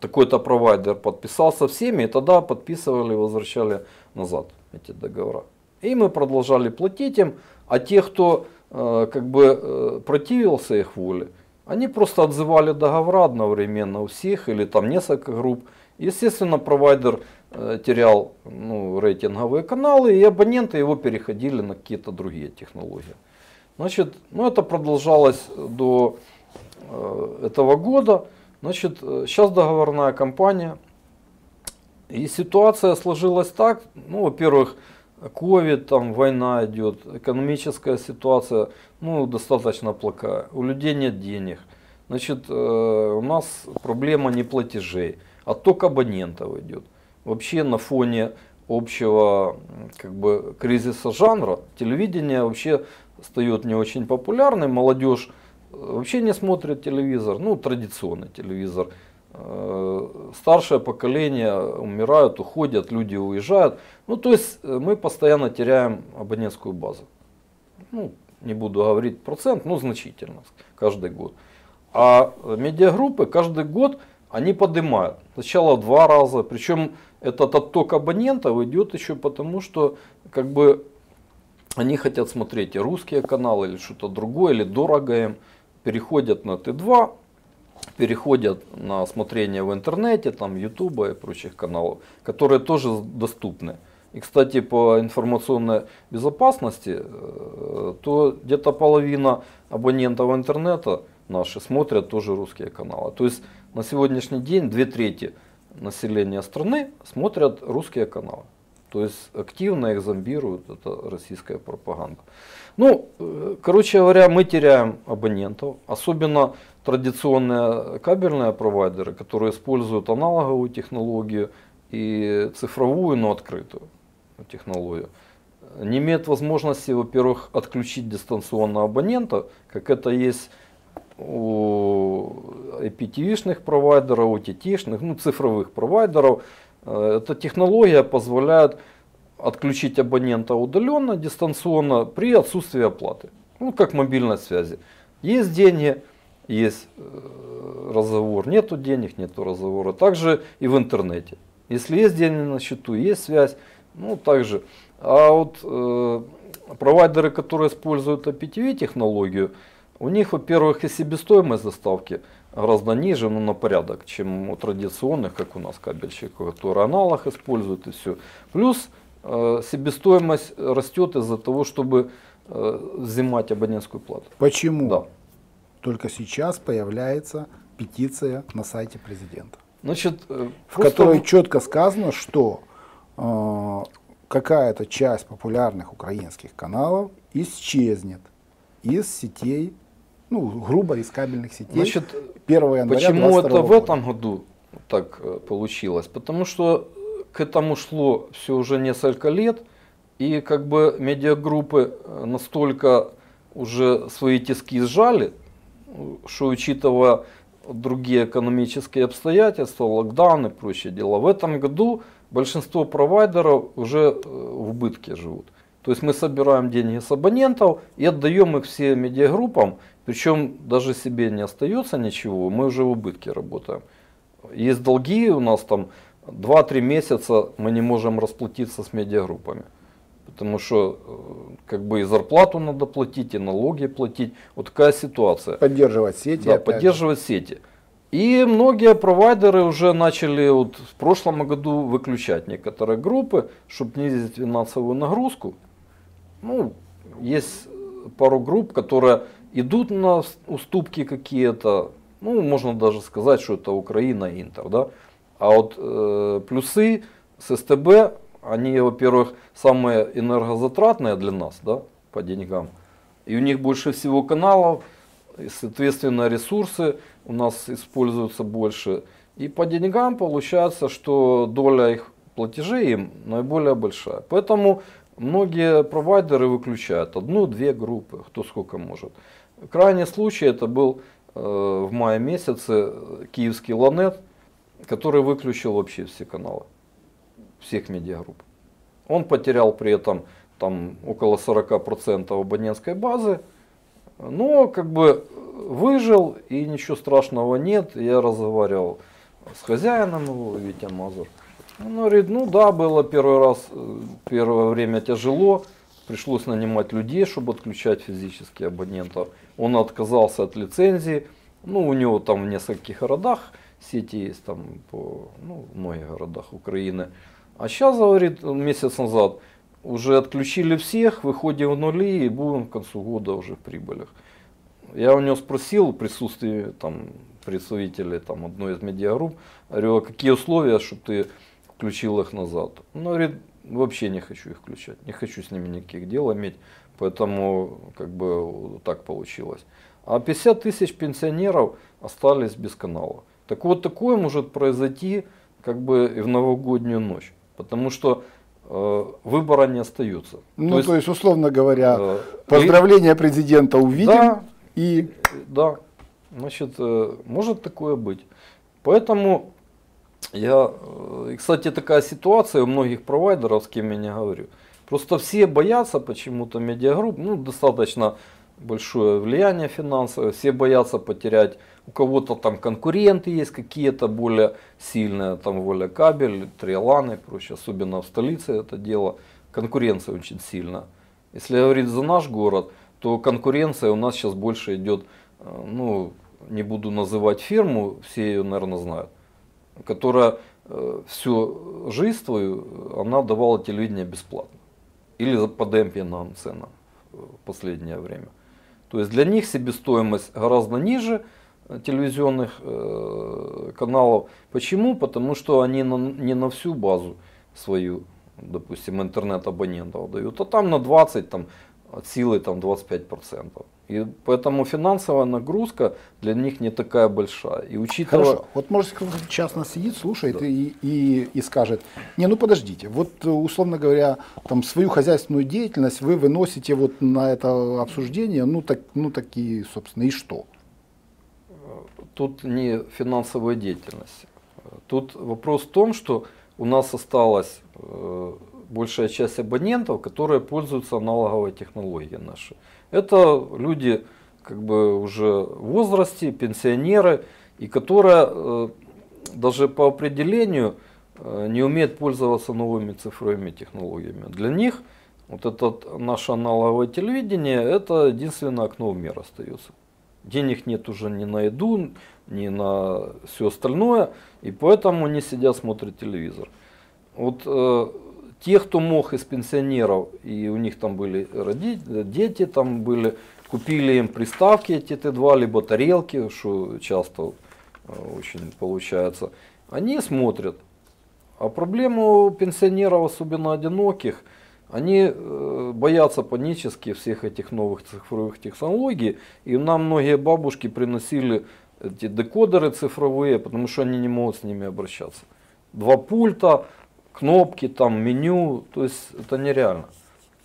такой-то провайдер подписал со всеми, и тогда подписывали, возвращали назад эти договора. И мы продолжали платить им, а те, кто э, как бы э, противился их воле, Они просто отзывали договора одновременно у всех или там несколько групп. Естественно, провайдер э, терял ну, рейтинговые каналы, и абоненты его переходили на какие-то другие технологии. Значит, ну это продолжалось до этого года. Значит, сейчас договорная кампания. И ситуация сложилась так, ну, во-первых, ковид, там война идет, экономическая ситуация, ну, достаточно плохая. У людей нет денег. Значит, э, у нас проблема не платежей, отток абонентов идет. Вообще на фоне общего как бы, кризиса жанра телевидение вообще стает не очень популярным. Молодежь э, вообще не смотрит телевизор, ну традиционный телевизор. Э, старшее поколение умирают, уходят, люди уезжают. Ну то есть мы постоянно теряем абонентскую базу. Ну, не буду говорить процент, но значительно каждый год. А медиагруппы каждый год они поднимают. Сначала в два раза. Причем этот отток абонентов идет еще потому, что как бы они хотят смотреть и русские каналы или что-то другое, или дорого им. Переходят на Т2, переходят на смотрение в интернете, там Ютуба и прочих каналов, которые тоже доступны. И, кстати, по информационной безопасности, э, то где-то половина абонентов интернета наши смотрят тоже русские каналы. То есть на сегодняшний день две трети населения страны смотрят русские каналы. То есть активно их зомбируют, это российская пропаганда. Ну, э, короче говоря, мы теряем абонентов, особенно традиционные кабельные провайдеры, которые используют аналоговую технологию и цифровую, но открытую технологию. Не имеют возможности, во-первых, отключить дистанционно абонента, как это есть у IPTV-шных провайдеров, OTT-шных, ну, цифровых провайдеров. Э, эта технология позволяет отключить абонента удаленно, дистанционно при отсутствии оплаты. Ну, как мобильной связи. Есть деньги, есть э, разговор, нету денег, нету разговора. Также и в интернете. Если есть деньги на счету, есть связь, ну также. А вот э, провайдеры, которые используют IPTV технологию, у них, во-первых, и себестоимость доставки гораздо ниже, ну, на порядок, чем у традиционных, как у нас кабельщиков, которые аналог используют и все. Плюс э, себестоимость растет из-за того, чтобы э, взимать абонентскую плату. Почему? Да. Только сейчас появляется петиция на сайте президента. Значит, э, в просто... которой четко сказано, что э, какая-то часть популярных украинских каналов исчезнет из сетей ну, грубо из кабельных сетей. Значит, 1 января почему это в этом году так э, получилось? Потому что к этому шло все уже несколько лет, и как бы медиагруппы э, настолько уже свои тиски сжали, что учитывая другие экономические обстоятельства, локдауны и прочие дела, в этом году большинство провайдеров уже э, в убытке живут. То есть мы собираем деньги с абонентов и отдаем их все медиагруппам, причем даже себе не остается ничего, мы уже в убытке работаем. Есть долги у нас там 2-3 месяца мы не можем расплатиться с медиагруппами. Потому что э, как бы и зарплату надо платить, и налоги платить. Вот такая ситуация. Поддерживать сети. Да, поддерживать сети. И многие провайдеры уже начали вот в прошлом году выключать некоторые группы, чтобы снизить финансовую нагрузку. Ну, есть пару групп, которые идут на уступки какие-то. Ну, можно даже сказать, что это Украина, Интер, да. А вот э, плюсы с СТБ, они, во-первых, самые энергозатратные для нас, да, по деньгам. И у них больше всего каналов, и, соответственно, ресурсы у нас используются больше. И по деньгам получается, что доля их платежей им наиболее большая. Поэтому Многие провайдеры выключают одну-две группы, кто сколько может. Крайний случай это был э, в мае месяце киевский Ланет, который выключил вообще все каналы, всех медиагрупп. Он потерял при этом там около 40% абонентской базы, но как бы выжил и ничего страшного нет. Я разговаривал с хозяином его, Витя Мазур. Он говорит, ну да, было первый раз, э, первое время тяжело, пришлось нанимать людей, чтобы отключать физические абонентов. Он отказался от лицензии, Ну, у него там в нескольких городах сети есть, там по ну, в многих городах Украины. А сейчас, говорит, месяц назад, уже отключили всех, выходим в нули и будем к концу года уже в прибылях. Я у него спросил в присутствии там, представителей там, одной из медиагрупп, говорю, а какие условия, чтобы ты включил их назад? Он говорит, вообще не хочу их включать, не хочу с ними никаких дел иметь, поэтому как бы так получилось. А 50 тысяч пенсионеров остались без канала. Так вот такое может произойти как бы и в новогоднюю ночь, потому что э, выбора не остается. Ну, то есть, то есть условно говоря, э, поздравления и, президента увидим да, и... Да, значит, э, может такое быть. Поэтому я, э, и, кстати, такая ситуация у многих провайдеров, с кем я не говорю. Просто все боятся почему-то медиагрупп, ну, достаточно большое влияние финансовое, все боятся потерять, у кого-то там конкуренты есть какие-то более сильные, там Воля Кабель, Триолан и прочее, особенно в столице это дело, конкуренция очень сильная. Если говорить за наш город, то конкуренция у нас сейчас больше идет, э, ну, не буду называть фирму, все ее, наверное, знают, которая э, всю жизнь свою, она давала телевидение бесплатно. Или по демпингам ценам в последнее время. То есть для них себестоимость гораздо ниже э, телевизионных э, каналов. Почему? Потому что они на, не на всю базу свою, допустим, интернет-абонентов дают, а там на 20, там, от силы там, 25%. И поэтому финансовая нагрузка для них не такая большая. И учитывая... Хорошо. Вот может кто-то сейчас нас сидит, слушает да. и, и, и скажет, не, ну подождите, вот условно говоря, там свою хозяйственную деятельность вы выносите вот на это обсуждение, ну так, ну такие, собственно, и что? Тут не финансовая деятельность. Тут вопрос в том, что у нас осталась э, большая часть абонентов, которые пользуются аналоговой технологией нашей. Это люди как бы уже в возрасте, пенсионеры, и которые э, даже по определению э, не умеют пользоваться новыми цифровыми технологиями. Для них вот это наше аналоговое телевидение, это единственное окно в мир остается. Денег нет уже ни на еду, ни на все остальное, и поэтому они сидят, смотрят телевизор. Вот э, те, кто мог из пенсионеров, и у них там были родители, дети там были, купили им приставки эти Т2, либо тарелки, что часто э, очень получается, они смотрят. А проблему пенсионеров, особенно одиноких, они э, боятся панически всех этих новых цифровых технологий. И нам многие бабушки приносили эти декодеры цифровые, потому что они не могут с ними обращаться. Два пульта, кнопки, там меню, то есть это нереально.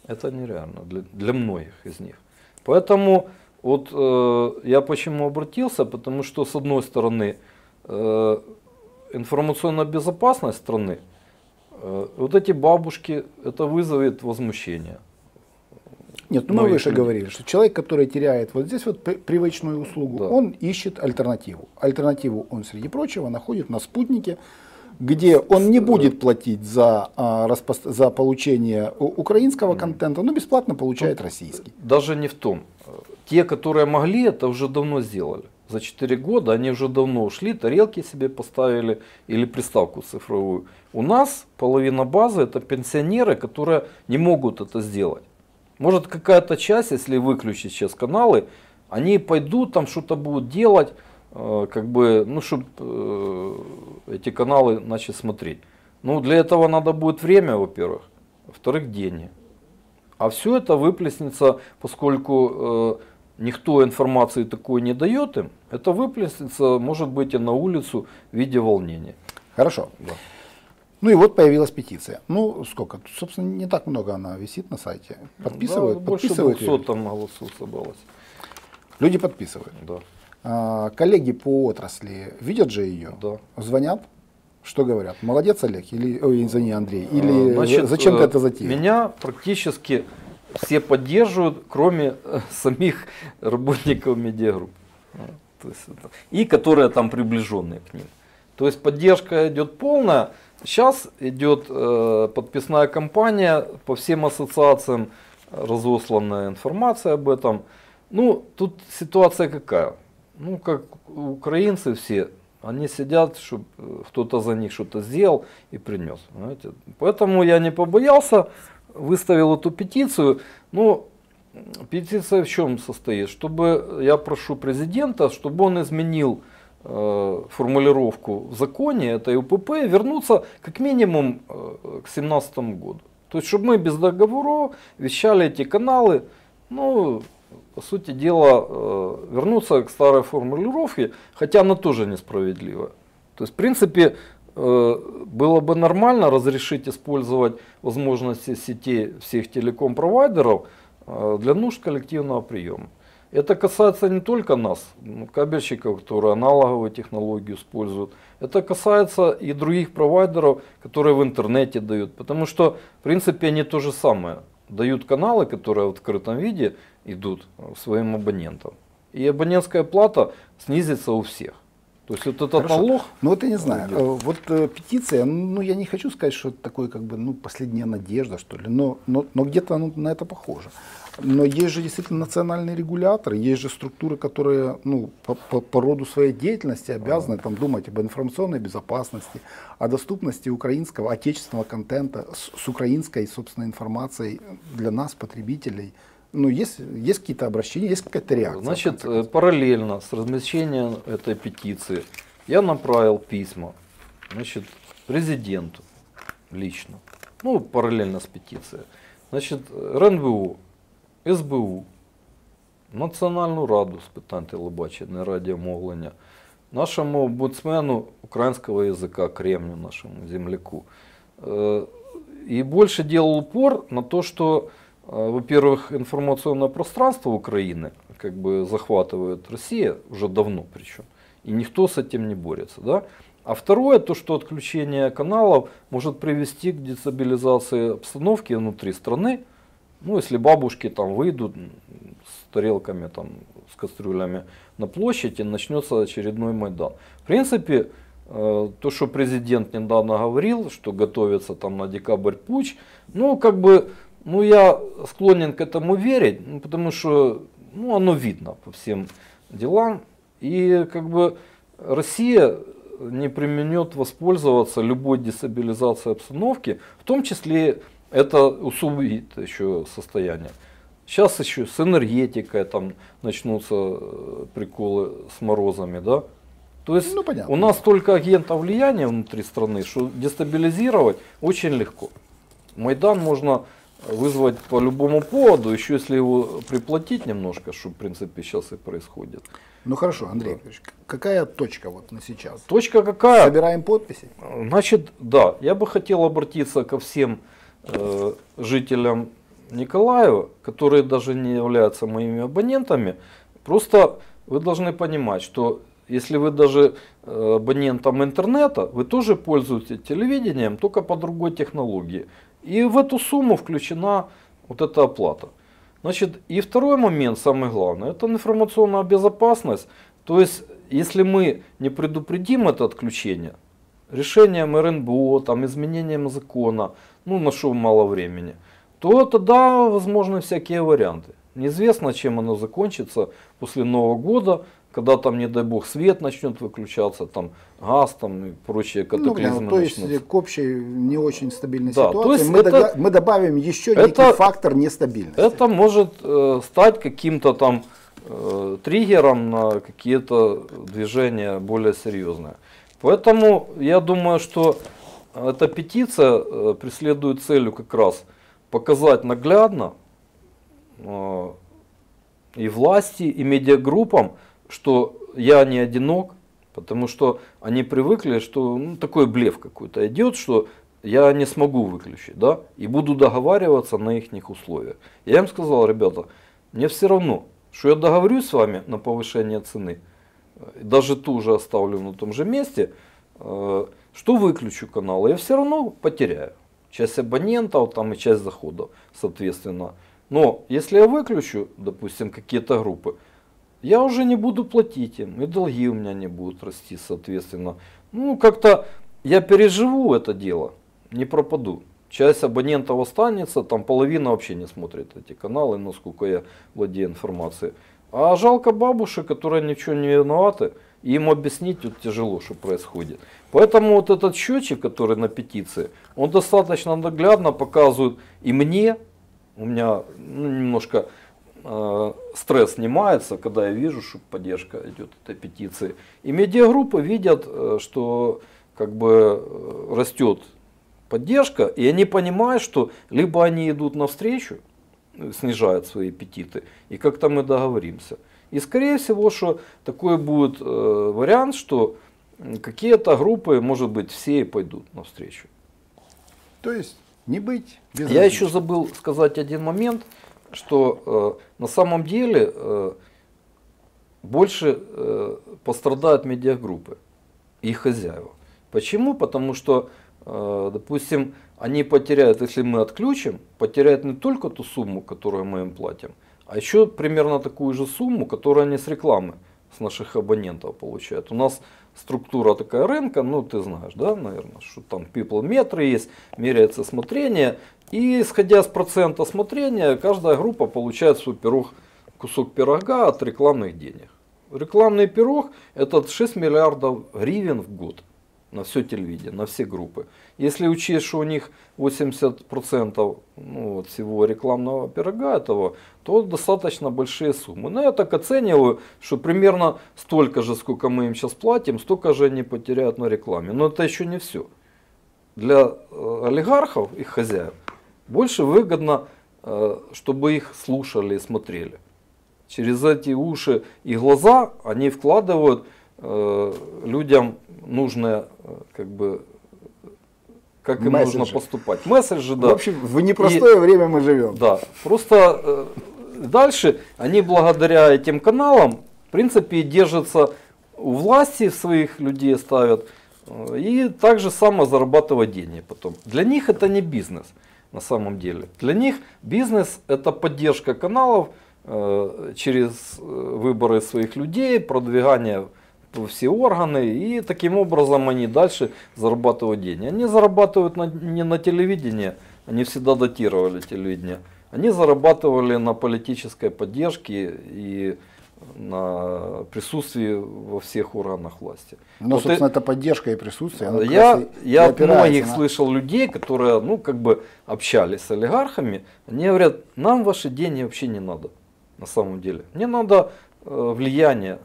Это нереально для, для многих из них. Поэтому вот э, я почему обратился, потому что с одной стороны э, информационная безопасность страны, вот эти бабушки, это вызовет возмущение. Нет, ну мы выше людей. говорили, что человек, который теряет вот здесь вот привычную услугу, да. он ищет альтернативу. Альтернативу он, среди прочего, находит на спутнике, где он не будет платить за, а, за получение украинского контента, но бесплатно получает Тут российский. Даже не в том. Те, которые могли, это уже давно сделали. За 4 года они уже давно ушли, тарелки себе поставили или приставку цифровую. У нас половина базы это пенсионеры, которые не могут это сделать. Может какая-то часть, если выключить сейчас каналы, они пойдут там что-то будут делать, Э, как бы, ну, чтобы э, эти каналы начать смотреть. Ну, для этого надо будет время, во-первых, во-вторых, деньги. А все это выплеснется, поскольку э, никто информации такой не дает им, это выплеснется, может быть, и на улицу в виде волнения. Хорошо. Да. Ну и вот появилась петиция. Ну, сколько? Собственно, не так много она висит на сайте. Подписывают? Да, больше подписывают 200 там голосов собралось. Люди подписывают? Да. А, коллеги по отрасли видят же ее, да. звонят, что говорят? Молодец, Олег, или, ой, извини, Андрей, или Значит, зачем ты это затеял? Меня практически все поддерживают, кроме э, самих работников медиагрупп. И которые там приближенные к ним. То есть поддержка идет полная. Сейчас идет э, подписная кампания по всем ассоциациям, разосланная информация об этом. Ну, тут ситуация какая? ну, как украинцы все, они сидят, чтобы кто-то за них что-то сделал и принес. Поэтому я не побоялся, выставил эту петицию. Ну, петиция в чем состоит? Чтобы я прошу президента, чтобы он изменил э, формулировку в законе этой УПП, вернуться как минимум э, к 2017 году. То есть, чтобы мы без договоров вещали эти каналы, ну, по сути дела, э, вернуться к старой формулировке, хотя она тоже несправедливая. То есть, в принципе, было бы нормально разрешить использовать возможности сетей всех телеком-провайдеров э, для нужд коллективного приема. Это касается не только нас, ну, кабельщиков, которые аналоговые технологии используют. Это касается и других провайдеров, которые в интернете дают. Потому что, в принципе, они то же самое. Дают каналы, которые в открытом виде идут своим абонентам. И абонентская плата снизится у всех. То есть этот Хорошо. налог... Ну я не знаю, идет. Э, вот э, петиция, ну я не хочу сказать, что это такое как бы, ну, последняя надежда, что ли, но, но, но где-то оно на это похоже. Но есть же действительно национальные регуляторы, есть же структуры, которые ну, по, по, по роду своей деятельности обязаны там, думать об информационной безопасности, о доступности украинского, отечественного контента с, с украинской, собственно, информацией для нас, потребителей. Ну, есть, есть какие-то обращения, есть какая-то реакция. Значит, э, параллельно с размещением этой петиции я направил письма значит, президенту лично, ну, параллельно с петицией. Значит, РНБУ СБУ, Національну раду з питань телебачення радіомовлення, нашому омбудсмену украинского языка Кремню, нашему земляку. Э, и больше делал упор на то, что, во-первых, информационное пространство Украины как бы захватывает Россия уже давно причем, и никто с этим не борется. Да? А второе, то, что отключение каналов может привести к дестабилизации обстановки внутри страны, ну, если бабушки там выйдут с тарелками, там, с кастрюлями на площадь, и начнется очередной Майдан. В принципе, э, то, что президент недавно говорил, что готовится там на декабрь путь, ну, как бы, ну, я склонен к этому верить, ну, потому что, ну, оно видно по всем делам. И, как бы, Россия не применет воспользоваться любой дестабилизацией обстановки, в том числе это усугубит еще состояние. Сейчас еще с энергетикой там начнутся э, приколы с морозами, да? То есть ну, понятно. у нас только агентов влияния внутри страны, что дестабилизировать очень легко. Майдан можно вызвать по любому поводу, еще если его приплатить немножко, что в принципе сейчас и происходит. Ну хорошо, Андрей, да. какая точка вот на сейчас? Точка какая? Собираем подписи? Значит, да, я бы хотел обратиться ко всем Э, жителям Николаева, которые даже не являются моими абонентами, просто вы должны понимать, что если вы даже э, абонентом интернета, вы тоже пользуетесь телевидением, только по другой технологии. И в эту сумму включена вот эта оплата. Значит, и второй момент, самый главный, это информационная безопасность. То есть, если мы не предупредим это отключение, решением РНБО, там, изменением закона, ну, нашел мало времени, то тогда возможны всякие варианты. Неизвестно, чем оно закончится после Нового года, когда там, не дай бог, свет начнет выключаться, там газ там и прочие катаклизмы ну, То есть к общей не очень стабильной да, ситуации то есть мы, это, дога- мы добавим еще это, некий фактор нестабильности. Это может э, стать каким-то там э, триггером на какие-то движения более серьезные. Поэтому я думаю, что эта петиция э, преследует целью как раз показать наглядно э, и власти, и медиагруппам, что я не одинок, потому что они привыкли, что ну, такой блеф какой-то идет, что я не смогу выключить, да, и буду договариваться на их условиях. Я им сказал, ребята, мне все равно, что я договорюсь с вами на повышение цены, даже ту же оставлю на том же месте, э, что выключу канал, я все равно потеряю часть абонентов там и часть заходов, соответственно. Но если я выключу, допустим, какие-то группы, я уже не буду платить им, и долги у меня не будут расти, соответственно. Ну, как-то я переживу это дело, не пропаду. Часть абонентов останется, там половина вообще не смотрит эти каналы, насколько я владею информацией. А жалко бабушек, которые ничего не виноваты, и им объяснить вот тяжело, что происходит. Поэтому вот этот счетчик, который на петиции, он достаточно наглядно показывает и мне, у меня ну, немножко стресс снимается, когда я вижу, что поддержка идет этой петиции. И медиагруппы видят, э, что как бы э, растет поддержка, и они понимают, что либо они идут навстречу, э, снижают свои аппетиты, и как-то мы договоримся. И скорее всего, что такой будет э, вариант, что какие-то группы, может быть, все и пойдут навстречу. То есть не быть без Я еще забыл сказать один момент, что э, на самом деле э, больше э, пострадают медиагруппы и хозяева. Почему? Потому что, э, допустим, они потеряют, если мы отключим, потеряют не только ту сумму, которую мы им платим, а еще примерно такую же сумму, которую они с рекламы с наших абонентов получают. У нас структура такая рынка, ну ты знаешь, да, наверное, что там people метры есть, меряется смотрение, и исходя с процента смотрения, каждая группа получает свой пирог, кусок пирога от рекламных денег. Рекламный пирог это 6 миллиардов гривен в год на все телевидение, на все группы. Если учесть, что у них 80% ну, вот всего рекламного пирога этого, то достаточно большие суммы. Но я так оцениваю, что примерно столько же, сколько мы им сейчас платим, столько же они потеряют на рекламе. Но это еще не все. Для э, олигархов, их хозяев, больше выгодно, э, чтобы их слушали и смотрели. Через эти уши и глаза они вкладывают людям нужное, как бы, как им Месседжи. нужно поступать. Месседжи, да. В общем, в непростое и, время мы живем. Да, просто дальше они благодаря этим каналам, в принципе, держатся у власти своих людей ставят э, и также само зарабатывать деньги потом. Для них это не бизнес на самом деле. Для них бизнес это поддержка каналов э, через э, выборы своих людей, продвигание все органы и таким образом они дальше зарабатывают деньги. Они зарабатывают на, не на телевидении, они всегда датировали телевидение. Они зарабатывали на политической поддержке и на присутствии во всех органах власти. Но, вот собственно, и, это поддержка и присутствие. Я, я от многих на... слышал людей, которые, ну, как бы общались с олигархами, они говорят, нам ваши деньги вообще не надо, на самом деле. Мне надо э, влияние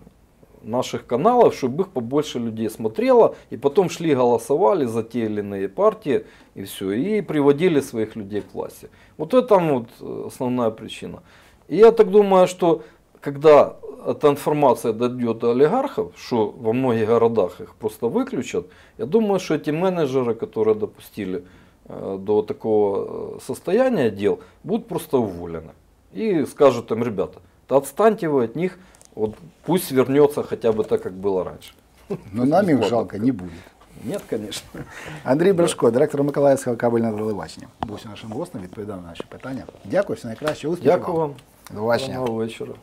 наших каналов, чтобы их побольше людей смотрело, и потом шли голосовали за те или иные партии, и все, и приводили своих людей к власти. Вот это вот основная причина. И я так думаю, что когда эта информация дойдет до олигархов, что во многих городах их просто выключат, я думаю, что эти менеджеры, которые допустили до такого состояния дел, будут просто уволены. И скажут им, ребята, да отстаньте вы от них, вот пусть вернется хотя бы так, как было раньше. Но нам их жалко не будет. Нет, конечно. Андрій Брашко, директор Миколаївського кабельного телебачення. Був нашим гостем, відповідав на наші питання. Дякую, все найкраще. Успіхів Дякую вам. До побачення. Доброго вечора.